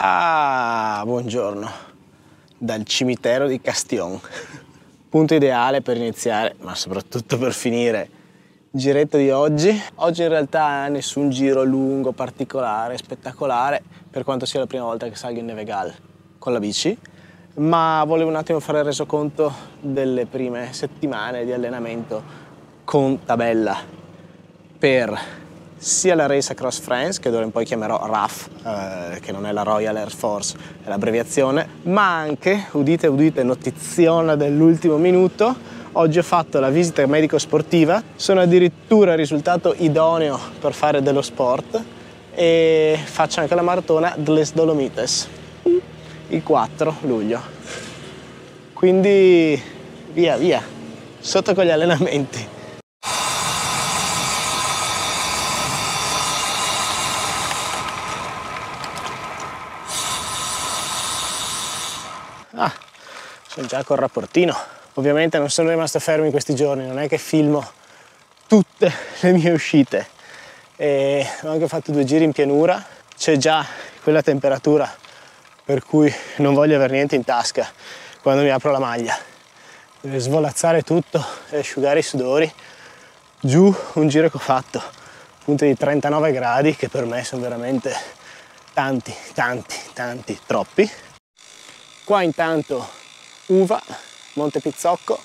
Ah, buongiorno, dal cimitero di Castion. Punto ideale per iniziare, ma soprattutto per finire il giretto di oggi. Oggi in realtà nessun giro lungo, particolare, spettacolare, per quanto sia la prima volta che salgo in Nevegal con la bici, ma volevo un attimo fare il resoconto delle prime settimane di allenamento con tabella per sia la Race Across France, che d'ora in poi chiamerò RAF, eh, che non è la Royal Air Force, è l'abbreviazione, ma anche, udite udite, notiziona dell'ultimo minuto, oggi ho fatto la visita medico-sportiva, sono addirittura risultato idoneo per fare dello sport e faccio anche la maratona delles Dolomites il 4 luglio. Quindi via via, sotto con gli allenamenti. Già col rapportino. Ovviamente non sono rimasto fermo in questi giorni, non è che filmo tutte le mie uscite. E ho anche fatto due giri in pianura, c'è già quella temperatura per cui non voglio avere niente in tasca quando mi apro la maglia. Deve svolazzare tutto e asciugare i sudori. Giù un giro che ho fatto, punte di 39 gradi, che per me sono veramente tanti, tanti, tanti, troppi. Qua intanto Uva, Monte Pizzocco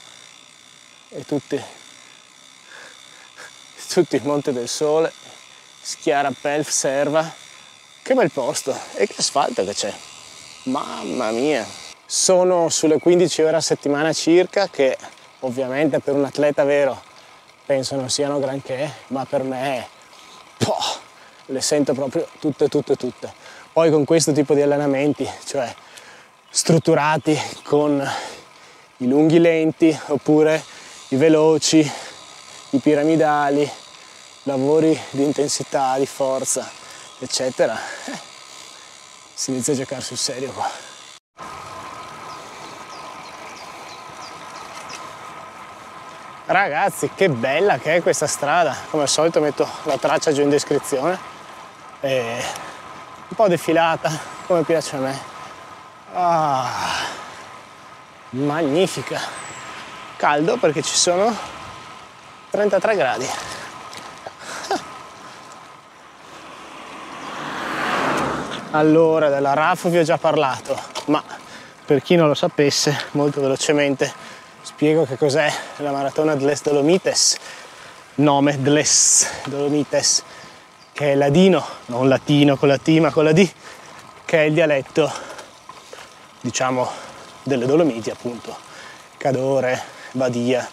e tutti, tutti il Monte del Sole, Schiara Pelf, Serva. Che bel posto e che asfalto che c'è. Mamma mia! Sono sulle 15 ore a settimana circa che ovviamente per un atleta vero penso non siano granché, ma per me poh, le sento proprio tutte, tutte, tutte. Poi con questo tipo di allenamenti, cioè strutturati con i lunghi lenti oppure i veloci, i piramidali, lavori di intensità, di forza, eccetera, eh, si inizia a giocare sul serio qua. Ragazzi, che bella che è questa strada! Come al solito metto la traccia giù in descrizione. E un po' defilata, come piace a me. Ah, magnifica. Caldo perché ci sono 33 gradi. Allora, della RAF vi ho già parlato, ma per chi non lo sapesse, molto velocemente spiego che cos'è la maratona delles Dolomites, nome delles Dolomites, che è ladino, non latino con la T ma con la D, che è il dialetto diciamo delle Dolomiti appunto, Cadore, Badia,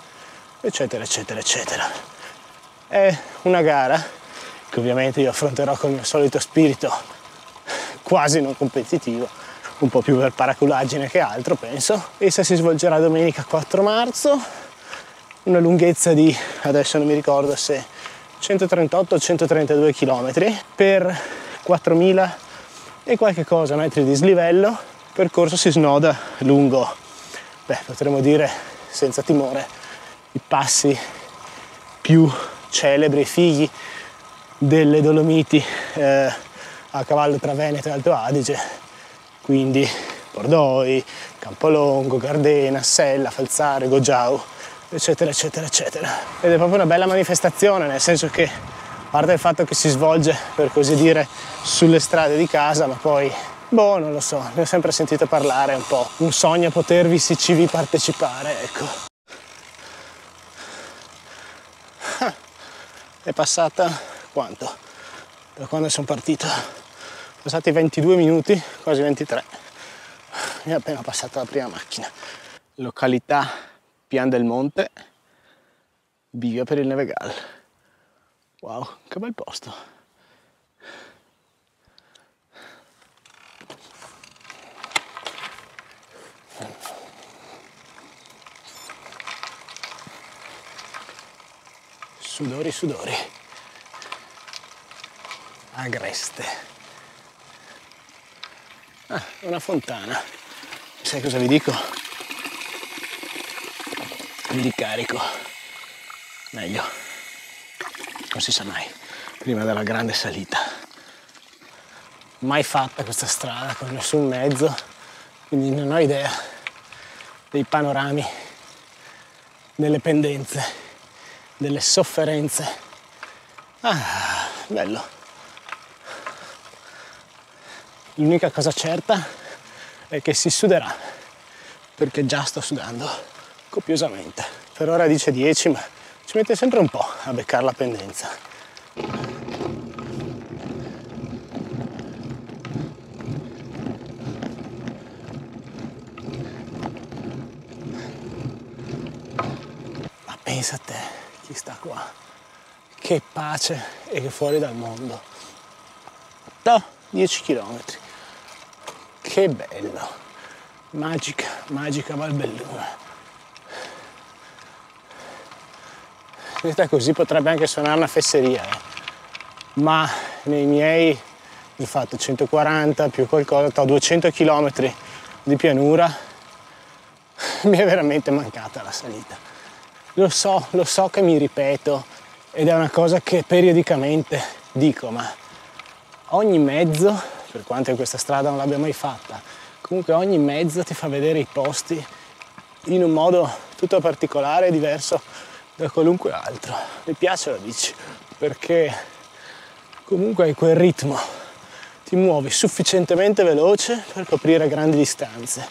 eccetera eccetera eccetera. È una gara che ovviamente io affronterò con il solito spirito quasi non competitivo, un po' più per paraculaggine che altro penso. Essa si svolgerà domenica 4 marzo, una lunghezza di, adesso non mi ricordo se 138 o 132 km per 4000 e qualche cosa metri di slivello percorso si snoda lungo, beh, potremmo dire senza timore, i passi più celebri, figli delle Dolomiti eh, a cavallo tra Veneto e Alto Adige, quindi Bordoi, Campolongo, Gardena, Sella, Falzare, Gogiau, eccetera, eccetera, eccetera. Ed è proprio una bella manifestazione, nel senso che, a parte il fatto che si svolge, per così dire, sulle strade di casa, ma poi Boh, non lo so, ne ho sempre sentito parlare un po'. Un sogno potervi CCV partecipare, ecco. Ah, è passata quanto? Da quando sono partito? Passati 22 minuti, quasi 23. Mi è appena passata la prima macchina. Località Pian del Monte, via per il Nevegal. Wow, che bel posto. Sudori, sudori. Agreste. Ah, una fontana. Sai cosa vi dico? Mi ricarico. Meglio. Non si sa mai. Prima della grande salita. mai fatta questa strada con nessun mezzo, quindi non ho idea dei panorami, delle pendenze, delle sofferenze. Ah, bello. L'unica cosa certa è che si suderà, perché già sto sudando copiosamente. Per ora dice 10, ma ci mette sempre un po' a beccare la pendenza. Pensa a te, chi sta qua. Che pace e che fuori dal mondo. No, 10 km. Che bello. Magica, magica Valbelluna. Questa così potrebbe anche suonare una fesseria, eh. ma nei miei, ho fatto 140 più qualcosa, 200 km di pianura, mi è veramente mancata la salita. Lo so, lo so che mi ripeto ed è una cosa che periodicamente dico, ma ogni mezzo, per quanto in questa strada non l'abbia mai fatta, comunque ogni mezzo ti fa vedere i posti in un modo tutto particolare e diverso da qualunque altro. Mi piace la bici perché comunque hai quel ritmo, ti muovi sufficientemente veloce per coprire grandi distanze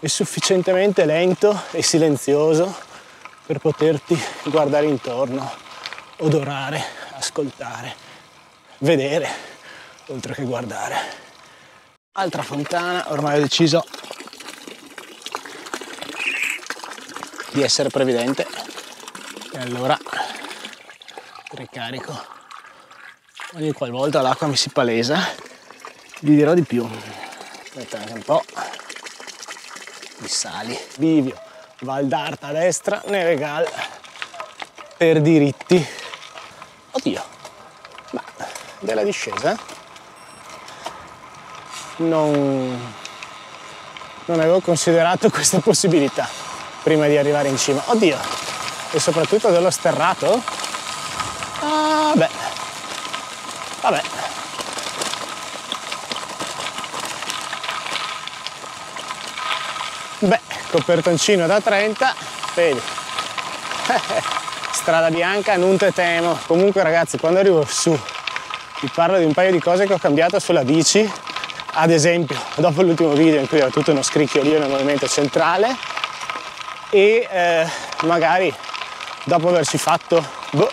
e sufficientemente lento e silenzioso per poterti guardare intorno, odorare, ascoltare, vedere, oltre che guardare. Altra fontana, ormai ho deciso di essere previdente. E allora ricarico ogni qualvolta l'acqua mi si palesa vi dirò di più. Metto anche un po' di sali. Bivio Val d'Arta a destra, Nevegal per diritti. Oddio, ma della discesa non, non avevo considerato questa possibilità prima di arrivare in cima. Oddio, e soprattutto dello sterrato? Ah, beh, vabbè. Beh, copertoncino da 30 vedi. Strada bianca non te temo. Comunque ragazzi quando arrivo su vi parlo di un paio di cose che ho cambiato sulla bici. Ad esempio dopo l'ultimo video in cui ho tutto uno scricchiolio nel movimento centrale e eh, magari dopo averci fatto boh,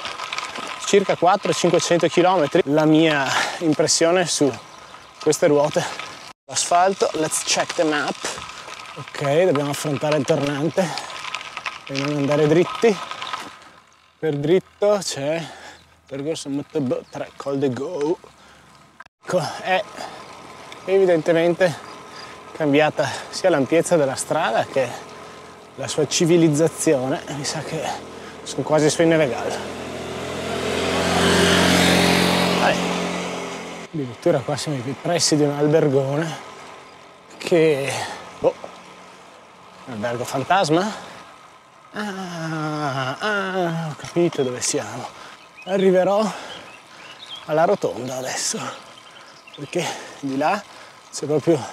circa 400-500 km la mia impressione su queste ruote. L'asfalto let's check the map ok dobbiamo affrontare il tornante e non andare dritti. Per dritto c'è percorso MTB 3 Col de Go. Ecco è evidentemente cambiata sia l'ampiezza della strada che la sua civilizzazione. Mi sa che sono quasi sui Nevegal addirittura qua siamo nei pressi di un albergone che boh, Albergo fantasma? Ah, ah, ho capito dove siamo. Arriverò alla rotonda adesso, perché di là c'è proprio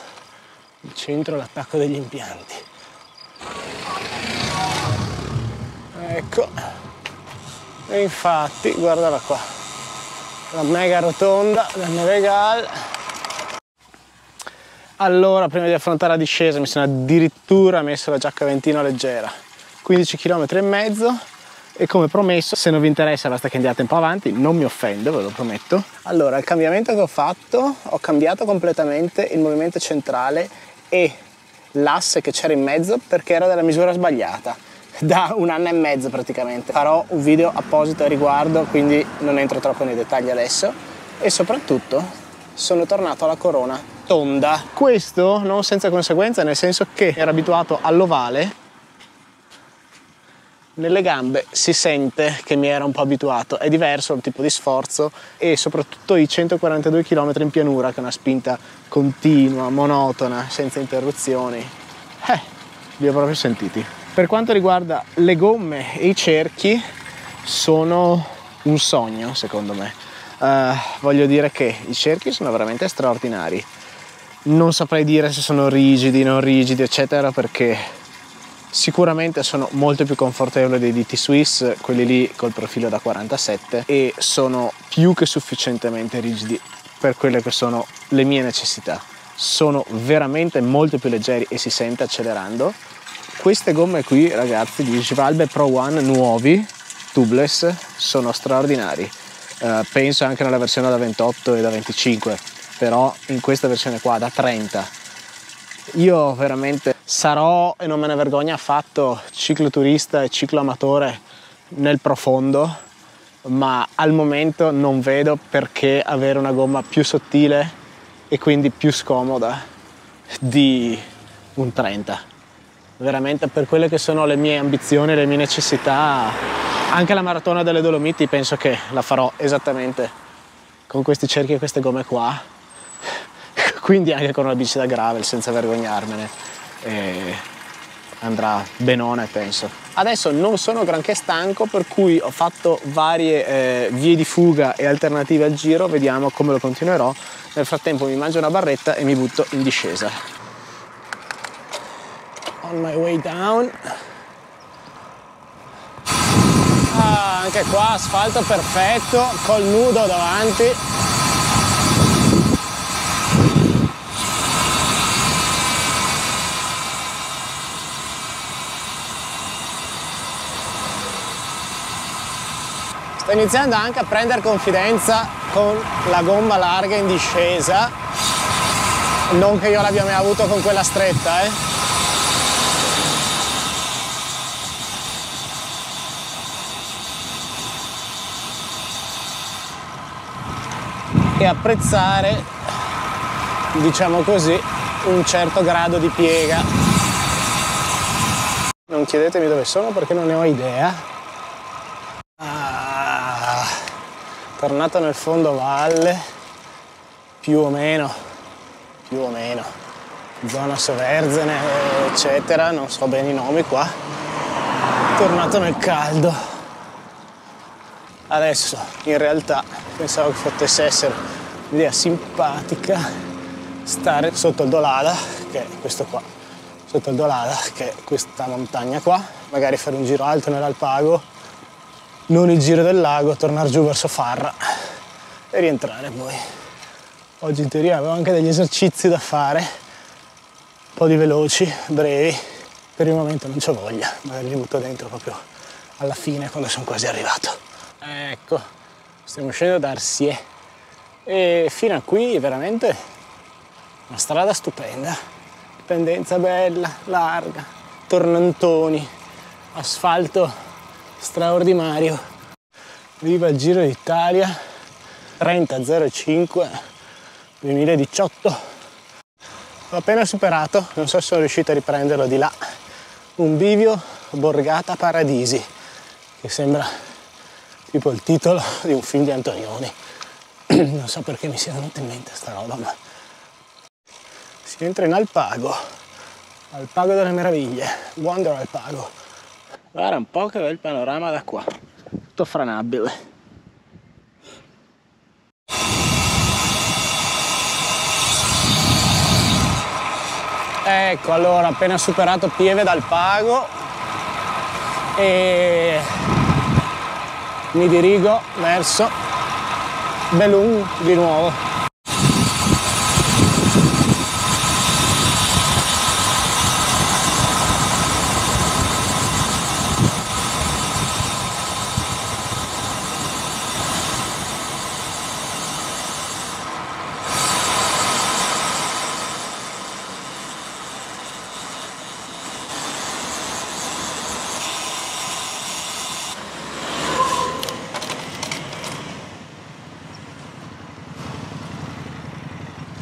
il centro, l'attacco degli impianti. Ecco, e infatti, guardala qua, la mega rotonda del Nevegal allora, prima di affrontare la discesa mi sono addirittura messo la giacca Ventino leggera. 15 km e mezzo e come promesso, se non vi interessa basta che andiate un po' avanti, non mi offendo, ve lo prometto. Allora, il cambiamento che ho fatto, ho cambiato completamente il movimento centrale e l'asse che c'era in mezzo perché era della misura sbagliata da un anno e mezzo praticamente. Farò un video apposito a riguardo, quindi non entro troppo nei dettagli adesso e soprattutto sono tornato alla corona tonda. Questo non senza conseguenza, nel senso che ero abituato all'ovale. Nelle gambe si sente che mi era un po' abituato, è diverso il tipo di sforzo e soprattutto i 142 km in pianura, che è una spinta continua, monotona, senza interruzioni. Eh, li ho proprio sentiti. Per quanto riguarda le gomme e i cerchi, sono un sogno secondo me uh, voglio dire che i cerchi sono veramente straordinari. Non saprei dire se sono rigidi, non rigidi, eccetera, perché sicuramente sono molto più confortevoli dei DT Swiss, quelli lì col profilo da 47, e sono più che sufficientemente rigidi per quelle che sono le mie necessità. Sono veramente molto più leggeri e si sente accelerando. Queste gomme qui, ragazzi, di Schwalbe Pro One nuovi, tubeless, sono straordinari eh, penso anche nella versione da 28 e da 25 però in questa versione qua da 30 io veramente sarò e non me ne vergogno affatto cicloturista e cicloamatore nel profondo ma al momento non vedo perché avere una gomma più sottile e quindi più scomoda di un 30 veramente per quelle che sono le mie ambizioni le mie necessità anche la maratona delle Dolomiti penso che la farò esattamente con questi cerchi e queste gomme qua, quindi anche con una bici da gravel senza vergognarmene. E andrà benone penso. Adesso non sono granché stanco per cui ho fatto varie eh, vie di fuga e alternative al giro, vediamo come lo continuerò. Nel frattempo mi mangio una barretta e mi butto in discesa. On my way down. Ah, anche qua asfalto perfetto col nudo davanti sto iniziando anche a prendere confidenza con la gomma larga in discesa non che io l'abbia mai avuto con quella stretta eh e apprezzare, diciamo così, un certo grado di piega. Non chiedetemi dove sono perché non ne ho idea. Ah, tornato nel fondo valle, più o meno, più o meno, zona Soverzene, eccetera, non so bene i nomi qua. Tornato nel caldo. Adesso in realtà pensavo che potesse essere un'idea simpatica stare sotto il Dolada, che è questo qua, sotto il Dolada, che è questa montagna qua, magari fare un giro alto nell'Alpago, non il giro del lago, tornare giù verso Farra e rientrare poi. Oggi in teoria avevo anche degli esercizi da fare, un po' di veloci, brevi, per il momento non c'ho voglia, magari li butto dentro proprio alla fine quando sono quasi arrivato. Ecco, stiamo uscendo da Arsie e fino a qui veramente una strada stupenda, pendenza bella, larga, tornantoni, asfalto straordinario. Viva il Giro d'Italia 30.05 2018. L'ho appena superato, non so se sono riuscito a riprenderlo di là, un bivio Borgata Paradisi, che sembra tipo il titolo di un film di Antonioni. non so perché mi sia venuta in mente sta roba, ma si entra in Alpago, Alpago delle meraviglie, Wonder Alpago. Guarda un po' che bel panorama da qua, tutto franabile. Ecco, allora, appena superato Pieve dal Pago e mi dirigo verso Belun di nuovo.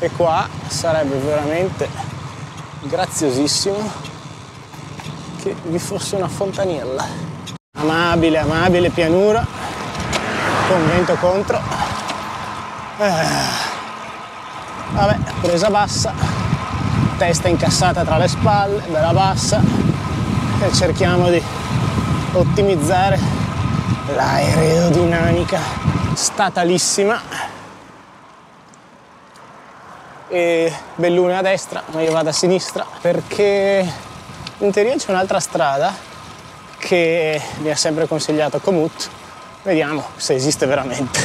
E qua sarebbe veramente graziosissimo che vi fosse una fontanella amabile amabile pianura con vento contro eh. vabbè presa bassa testa incassata tra le spalle bella bassa e cerchiamo di ottimizzare l'aerodinamica statalissima e Bellune a destra, ma io vado a sinistra perché in teoria c'è un'altra strada che mi ha sempre consigliato Comut. Vediamo se esiste veramente.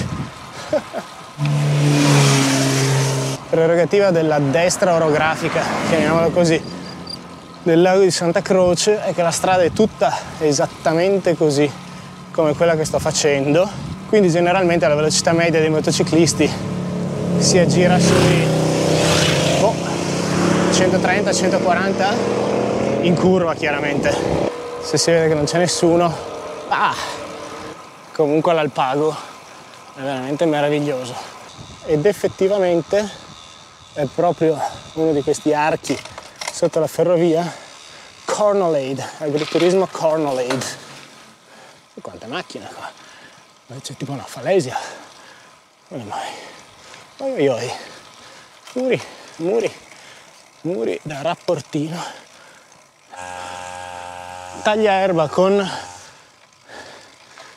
Prerogativa della destra orografica, chiamiamola così, del lago di Santa Croce è che la strada è tutta esattamente così come quella che sto facendo. Quindi generalmente la velocità media dei motociclisti si aggira sui 130, 140 in curva chiaramente. Se si vede che non c'è nessuno, ah, comunque l'alpago è veramente meraviglioso. Ed effettivamente è proprio uno di questi archi sotto la ferrovia, Cornolade, agriturismo Cornolade. Quante macchine qua! C'è tipo una falesia. Come mai? Oi oi oi. Muri, muri muri. Da rapportino. Taglia erba con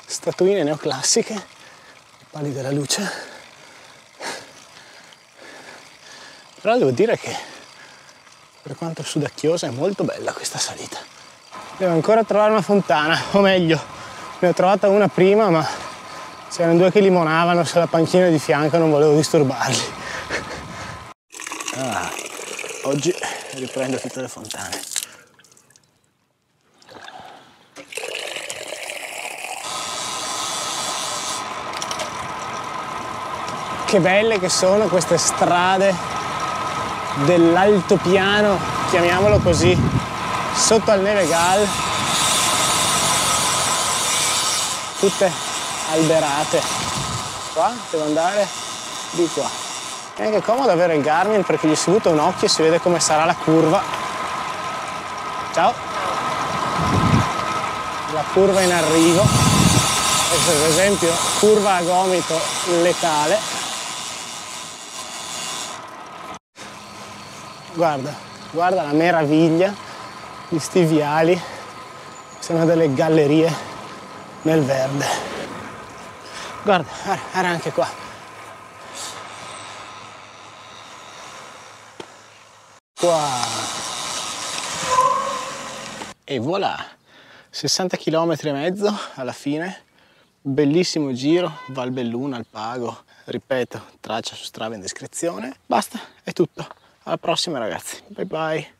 statuine neoclassiche pali della luce. Però devo dire che per quanto sudacchiosa è molto bella questa salita. Devo ancora trovare una fontana o meglio ne ho trovata una prima ma c'erano due che limonavano sulla panchina di fianco non volevo disturbarli oggi riprendo tutte le fontane. Che belle che sono queste strade dell'altopiano, chiamiamolo così, sotto al Nevegal, tutte alberate. Qua devo andare di qua. È anche comodo avere il Garmin perché gli si butta un occhio e si vede come sarà la curva. Ciao! La curva in arrivo. Questa per esempio curva a gomito letale. Guarda, guarda la meraviglia di sti viali. Sono delle gallerie nel verde. Guarda, era anche qua. Qua. E voilà, 60 km e mezzo alla fine, bellissimo giro, Val Belluna al Pago, ripeto, traccia su Strava in descrizione. Basta, è tutto. Alla prossima ragazzi, bye bye.